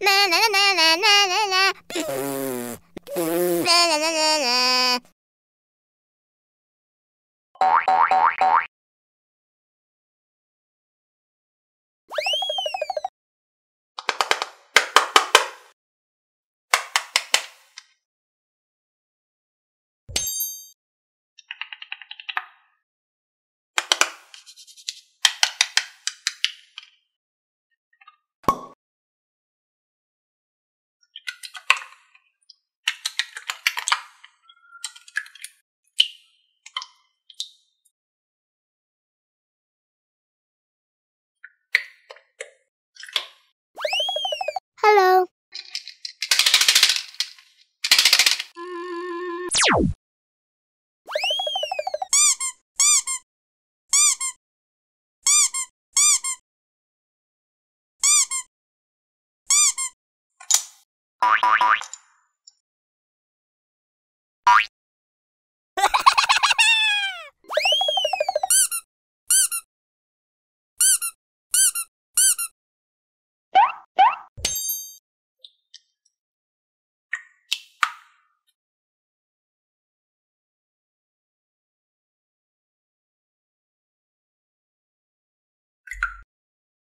なななな Bye.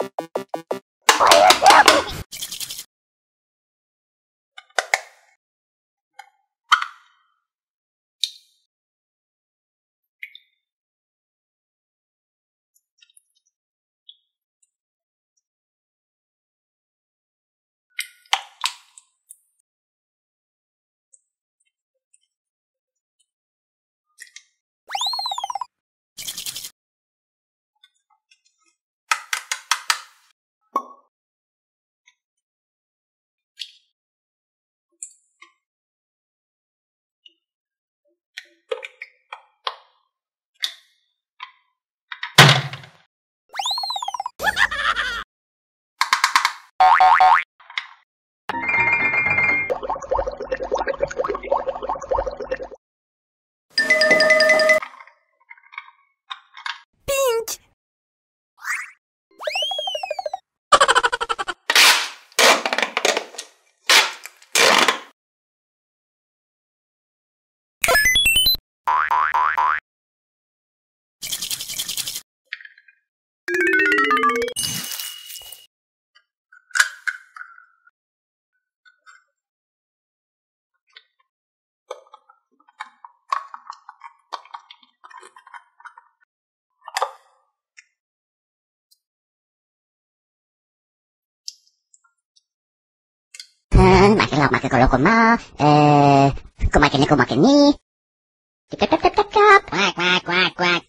you tengok pakai kalau koma, eh, koma kini koma kini. Kita tap tap tap tap, kuak kuak kuak kuak.